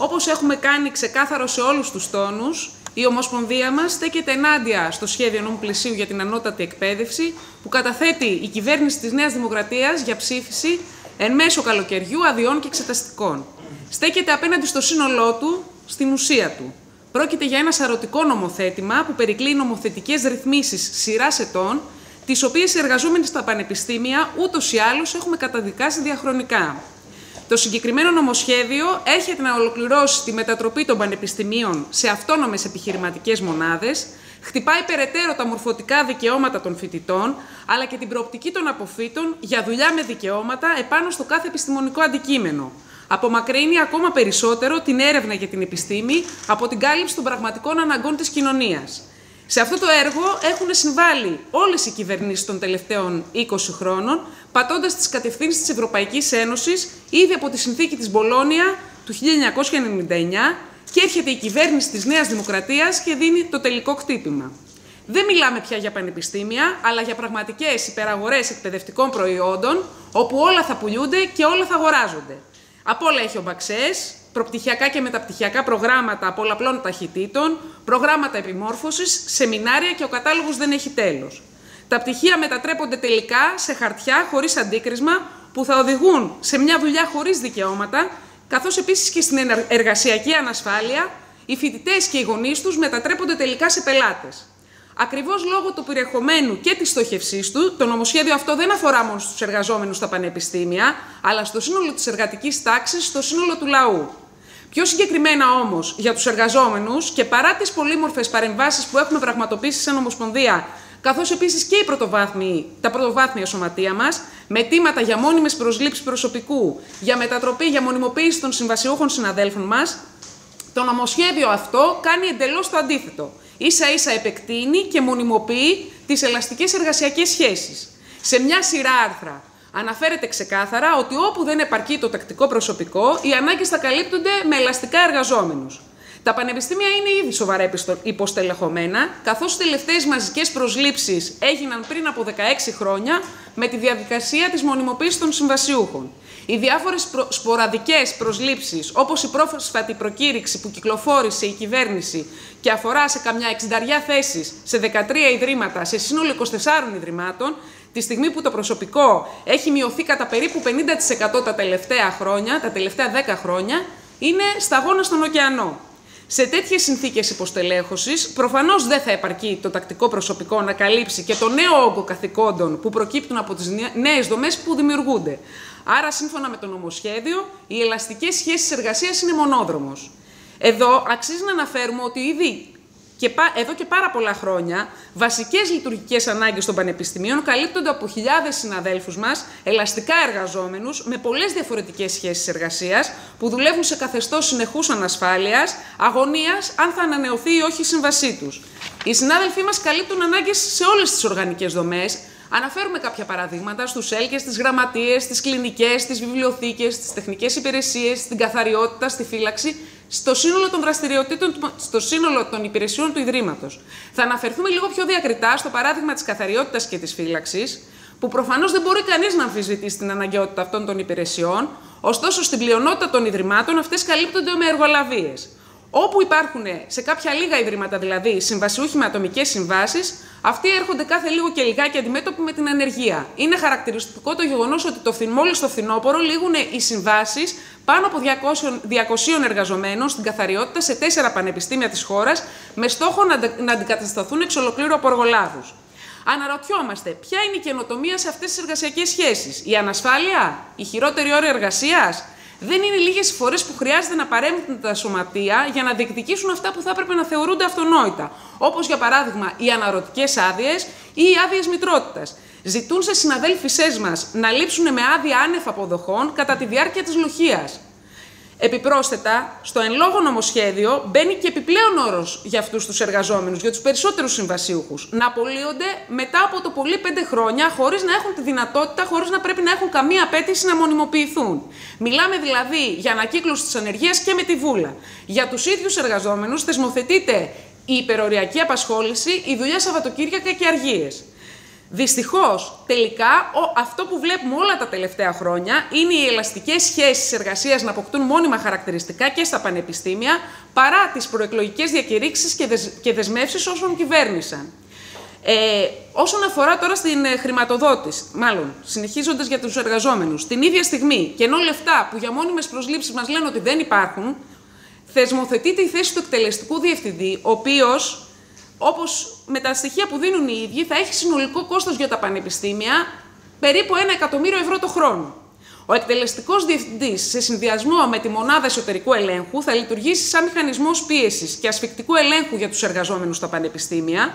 Όπως έχουμε κάνει ξεκάθαρο σε όλους τους τόνους, η Ομοσπονδία μας στέκεται ενάντια στο σχέδιο νόμου πλαισίου για την ανώτατη εκπαίδευση που καταθέτει η κυβέρνηση της Νέας Δημοκρατίας για ψήφιση εν μέσω καλοκαιριού αδειών και εξεταστικών. Στέκεται απέναντι στο σύνολό του, στην ουσία του. Πρόκειται για ένα σαρωτικό νομοθέτημα που περικλεί νομοθετικές ρυθμίσεις σειράς ετών, τις οποίες οι εργαζόμενοι στα πανεπιστήμια ούτως ή άλλως έχουμε καταδικάσει διαχρονικά. Το συγκεκριμένο νομοσχέδιο έρχεται να ολοκληρώσει τη μετατροπή των πανεπιστημίων σε αυτόνομες επιχειρηματικές μονάδες, χτυπάει περαιτέρω τα μορφωτικά δικαιώματα των φοιτητών, αλλά και την προοπτική των αποφύτων για δουλειά με δικαιώματα επάνω στο κάθε επιστημονικό αντικείμενο. Απομακρύνει ακόμα περισσότερο την έρευνα για την επιστήμη από την κάλυψη των πραγματικών αναγκών της κοινωνίας. Σε αυτό το έργο έχουν συμβάλει όλες οι κυβερνήσεις των τελευταίων 20 χρόνων, πατώντας τις κατευθύνσεις της Ευρωπαϊκής Ένωσης ήδη από τη συνθήκη της Μπολόνια του 1999 και έρχεται η κυβέρνηση της Νέας Δημοκρατίας και δίνει το τελικό κτύπημα. Δεν μιλάμε πια για πανεπιστήμια, αλλά για πραγματικές υπεραγορές εκπαιδευτικών προϊόντων, όπου όλα θα πουλούνται και όλα θα αγοράζονται. Από όλα έχει ο Μπαξές, προπτυχιακά και μεταπτυχιακά προγράμματα πολλαπλών ταχυτήτων, προγράμματα επιμόρφωσης, σεμινάρια και ο κατάλογος δεν έχει τέλος. Τα πτυχία μετατρέπονται τελικά σε χαρτιά χωρίς αντίκρισμα που θα οδηγούν σε μια δουλειά χωρίς δικαιώματα, καθώς επίσης και στην εργασιακή ανασφάλεια, οι φοιτητές και οι γονείς τους μετατρέπονται τελικά σε πελάτες. Ακριβώς λόγω του περιεχομένου και της στόχευσή του, το νομοσχέδιο αυτό δεν αφορά μόνο στους εργαζόμενους στα πανεπιστήμια, αλλά στο σύνολο της εργατικής τάξης, στο σύνολο του λαού. Πιο συγκεκριμένα όμως για τους εργαζόμενους και παρά τις πολύμορφες παρεμβάσεις που έχουμε πραγματοποιήσει σαν Ομοσπονδία, καθώς επίσης και τα πρωτοβάθμια σωματεία μας, με αιτήματα για μόνιμες προσλήψεις προσωπικού, για μετατροπή, για μονιμοποίηση των συμβασιούχων συναδέλφων μας, το νομοσχέδιο αυτό κάνει εντελώς το αντίθετο. σα ίσα επεκτείνει και μονιμοποιεί τις ελαστικές εργασιακές σχέσεις. Σε μια σειρά άρθρα αναφέρεται ξεκάθαρα ότι όπου δεν επαρκεί το τακτικό προσωπικό, οι ανάγκες θα καλύπτονται με ελαστικά εργαζόμενους. Τα πανεπιστήμια είναι ήδη σοβαρά υποστελεχωμένα, καθώς οι τελευταίες μαζικές προσλήψεις έγιναν πριν από 16 χρόνια με τη διαδικασία της μονιμοποίησης των συμβασιούχων. Οι διάφορες προ... σποραδικές προσλήψεις, όπως η πρόσφατη προκήρυξη που κυκλοφόρησε η κυβέρνηση και αφορά σε καμιά 60 θέσεις σε 13 ιδρύματα, σε σύνολο 24 ιδρυμάτων, τη στιγμή που το προσωπικό έχει μειωθεί κατά περίπου 50% τα τελευταία χρόνια, τα τελευταία 10 χρόνια, είναι σταγόνα στον ωκεανό. Σε τέτοιες συνθήκες υποστελέχωσης, προφανώς δεν θα επαρκεί το τακτικό προσωπικό να καλύψει και το νέο όγκο καθηκόντων που προκύπτουν από τις νέες δομές που δημιουργούνται. Άρα, σύμφωνα με το νομοσχέδιο, οι ελαστικές σχέσεις εργασίας είναι μονόδρομος. Εδώ αξίζει να αναφέρουμε ότι ήδη και εδώ και πάρα πολλά χρόνια, βασικές λειτουργικές ανάγκες των πανεπιστημίων καλύπτονται από χιλιάδες συναδέλφους μας, ελαστικά εργαζόμενους, με πολλές διαφορετικές σχέσεις εργασίας, που δουλεύουν σε καθεστώς συνεχούς ανασφάλειας, αγωνίας αν θα ανανεωθεί ή όχι η σύμβασή τους. Οι συνάδελφοί μας καλύπτουν ανάγκες σε όλες τις οργανικές δομές, Αναφέρουμε κάποια παραδείγματα στους έλκες, στις γραμματείες, στις κλινικές, στις βιβλιοθήκες, στις τεχνικές υπηρεσίες, στην καθαριότητα, στη φύλαξη, στο σύνολο των δραστηριοτήτων, στο σύνολο των υπηρεσιών του Ιδρύματος. Θα αναφερθούμε λίγο πιο διακριτά στο παράδειγμα της καθαριότητας και της φύλαξης, που προφανώς δεν μπορεί κανείς να αμφισβητήσει την αναγκαιότητα αυτών των υπηρεσιών, ωστόσο στην πλειονότητα των Ιδρυμάτων αυτές καλύπτονται με εργολαβίες. Όπου υπάρχουν σε κάποια λίγα ιδρύματα δηλαδή συμβασιούχοι με ατομικές συμβάσεις, αυτοί έρχονται κάθε λίγο και λιγάκι αντιμέτωποι με την ανεργία. Είναι χαρακτηριστικό το γεγονός ότι το μόλις στο φθινόπωρο λήγουν οι συμβάσεις πάνω από 200, 200 εργαζομένων στην καθαριότητα σε τέσσερα πανεπιστήμια της χώρας, με στόχο να, να αντικατασταθούν εξ ολοκλήρου από εργολάβου. Αναρωτιόμαστε, ποια είναι η καινοτομία σε αυτές τις εργασιακές σχέσεις, η ανασφάλεια, η χειρότερη ώρα εργασίας, δεν είναι λίγες οι φορές που χρειάζεται να παρέμβουν τα σωματεία για να διεκδικήσουν αυτά που θα έπρεπε να θεωρούνται αυτονόητα. Όπως για παράδειγμα οι αναρωτικές άδειες ή οι άδειες μητρότητας. Ζητούν σε συναδέλφισές μας να λείψουν με άδεια άνευ αποδοχών κατά τη διάρκεια της λοχεία. Επιπρόσθετα, στο εν λόγω νομοσχέδιο μπαίνει και επιπλέον όρος για αυτούς τους εργαζόμενους, για τους περισσότερους συμβασίουχους, να απολύονται μετά από το πολύ πέντε χρόνια, χωρίς να έχουν τη δυνατότητα, χωρίς να πρέπει να έχουν καμία απέτηση να μονιμοποιηθούν. Μιλάμε δηλαδή για ανακύκλωση της ανεργίας και με τη βούλα. Για τους ίδιους εργαζόμενους θεσμοθετείται η υπεροριακή απασχόληση, η δουλειά Σαββατοκύριακα και αργίες. Δυστυχώς, τελικά, αυτό που βλέπουμε όλα τα τελευταία χρόνια είναι οι ελαστικές σχέσεις εργασίας να αποκτούν μόνιμα χαρακτηριστικά και στα πανεπιστήμια, παρά τις προεκλογικές διακηρύξεις και, δεσ, και δεσμεύσεις όσων κυβέρνησαν. Ε, όσον αφορά τώρα στην ε, χρηματοδότηση, μάλλον συνεχίζοντας για τους εργαζόμενους, την ίδια στιγμή και ενώ λεφτά που για μόνιμες προσλήψεις μας λένε ότι δεν υπάρχουν, θεσμοθετείται η θέση του εκτελεστικού διευθυντή, ο οποίος Όπως με τα στοιχεία που δίνουν οι ίδιοι, θα έχει συνολικό κόστος για τα πανεπιστήμια περίπου 1 εκατομμύριο ευρώ το χρόνο. Ο εκτελεστικός διευθυντής, σε συνδυασμό με τη μονάδα εσωτερικού ελέγχου, θα λειτουργήσει σαν μηχανισμός πίεσης και ασφικτικού ελέγχου για τους εργαζόμενους στα πανεπιστήμια,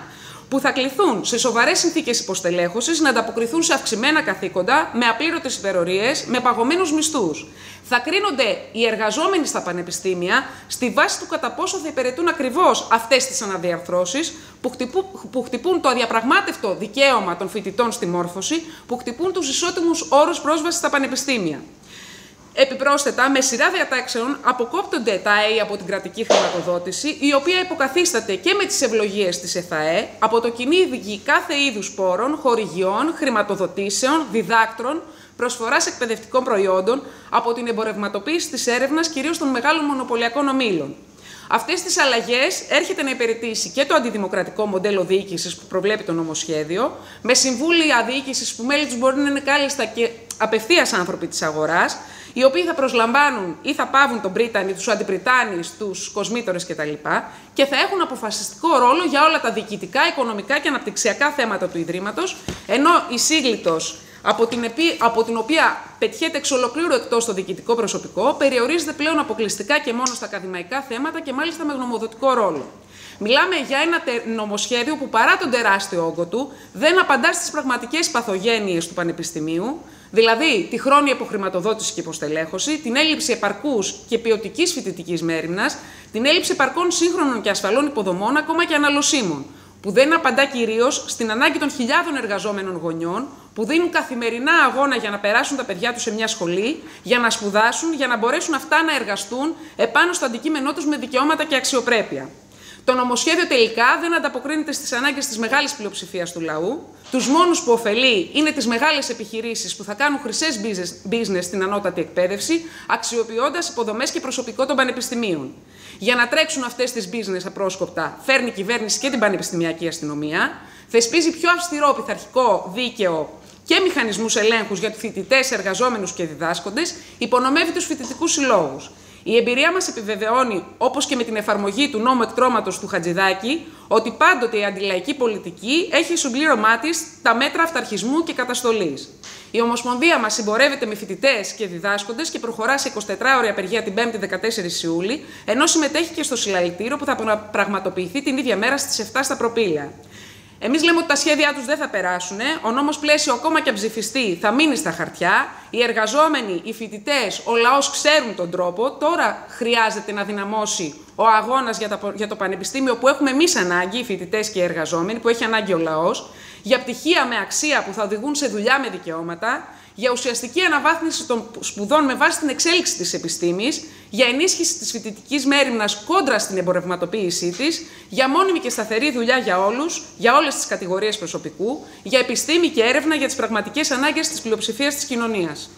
που θα κληθούν σε σοβαρές συνθήκες υποστελέχωσης να ανταποκριθούν σε αυξημένα καθήκοντα, με απλήρωτες υπερορίες, με παγωμένους μισθούς. Θα κρίνονται οι εργαζόμενοι στα πανεπιστήμια στη βάση του κατά πόσο θα υπηρετούν ακριβώς αυτές τις αναδιαρθρώσεις που, που χτυπούν το αδιαπραγμάτευτο δικαίωμα των φοιτητών στη μόρφωση, που χτυπούν τους ισότιμους όρους πρόσβασης στα πανεπιστήμια. Επιπρόσθετα, με σειρά διατάξεων αποκόπτονται τα ΑΕΗ από την κρατική χρηματοδότηση, η οποία υποκαθίσταται και με τις ευλογίες της ΕΘΑΕ από το κυνήγι κάθε είδους πόρων, χορηγιών, χρηματοδοτήσεων, διδάκτρων, προσφοράς εκπαιδευτικών προϊόντων από την εμπορευματοποίηση της έρευνας κυρίως των μεγάλων μονοπωλιακών ομήλων. Αυτές τις αλλαγές έρχεται να υπηρετήσει και το αντιδημοκρατικό μοντέλο διοίκησης που προβλέπει το νομοσχέδιο, με συμβούλια διοίκησης που μέλη τους μπορεί να είναι κάλλιστα και απευθείας άνθρωποι της αγοράς, οι οποίοι θα προσλαμβάνουν ή θα πάβουν τον Πρίτανη, τους αντιπριτάνη, τους κοσμήτορε κτλ. και θα έχουν αποφασιστικό ρόλο για όλα τα διοικητικά, οικονομικά και αναπτυξιακά θέματα του Ιδρύματος, ενώ η σύγκλιτο από την, επί, από την οποία πετιέται εξ ολοκλήρου εκτός το διοικητικό προσωπικό, περιορίζεται πλέον αποκλειστικά και μόνο στα ακαδημαϊκά θέματα και μάλιστα με γνωμοδοτικό ρόλο. Μιλάμε για ένα νομοσχέδιο που παρά τον τεράστιο όγκο του δεν απαντά στις πραγματικές παθογένειες του Πανεπιστημίου, δηλαδή τη χρόνια υποχρηματοδότηση και υποστελέχωση, την έλλειψη επαρκούς και ποιοτικής φοιτητικής μέρημνας, την έλλειψη επαρκών σύγχρονων και ασφαλών υποδομών, ακόμα και αναλωσίμων, που δεν απαντά κυρίως στην ανάγκη των χιλιάδων εργαζόμενων γονιών που δίνουν καθημερινά αγώνα για να περάσουν τα παιδιά τους σε μια σχολή, για να σπουδάσουν, για να μπορέσουν αυτά να εργαστούν επάνω στο αντικείμενό τους με δικαιώματα και αξιοπρέπεια. Το νομοσχέδιο τελικά δεν ανταποκρίνεται στις ανάγκες της μεγάλης πλειοψηφίας του λαού. Τους μόνους που ωφελεί είναι τις μεγάλες επιχειρήσεις που θα κάνουν χρυσές business στην ανώτατη εκπαίδευση, αξιοποιώντας υποδομές και προσωπικό των πανεπιστημίων. Για να τρέξουν αυτές τις business απρόσκοπτα, φέρνει η κυβέρνηση και την πανεπιστημιακή αστυνομία, θεσπίζει πιο αυστηρό πειθαρχικό δίκαιο και μηχανισμούς ελέγχους για του φοιτητές, εργαζόμενους και διδάσκοντες, υπονομεύει τους φοιτητικούς συλλόγους. Η εμπειρία μας επιβεβαιώνει, όπως και με την εφαρμογή του νόμου εκτρώματος του Χατζηδάκη, ότι πάντοτε η αντιλαϊκή πολιτική έχει συμπλήρωμά της τα μέτρα αυταρχισμού και καταστολής. Η Ομοσπονδία μας συμπορεύεται με φοιτητές και διδάσκοντες και προχωρά σε 24 ώρια απεργία την 5η 14 Ιούλη, ενώ συμμετέχει και στο συλλαλητήριο που θα πραγματοποιηθεί την ίδια μέρα στις 7 στα προπήλαια. Εμείς λέμε ότι τα σχέδιά τους δεν θα περάσουν. Ο νόμος πλαίσιο, ακόμα και ψηφιστεί, θα μείνει στα χαρτιά. Οι εργαζόμενοι, οι φοιτητές, ο λαός ξέρουν τον τρόπο. Τώρα χρειάζεται να δυναμώσει ο αγώνας για, για το πανεπιστήμιο που έχουμε εμείς ανάγκη, οι φοιτητές και οι εργαζόμενοι, που έχει ανάγκη ο λαός, για πτυχία με αξία που θα οδηγούν σε δουλειά με δικαιώματα, για ουσιαστική αναβάθμιση των σπουδών με βάση την εξέλιξη της επιστήμης, για ενίσχυση της φοιτητικής μέρημνας κόντρα στην εμπορευματοποίησή της, για μόνιμη και σταθερή δουλειά για όλους, για όλες τις κατηγορίες προσωπικού, για επιστήμη και έρευνα για τις πραγματικές ανάγκες της πλειοψηφίας της κοινωνίας.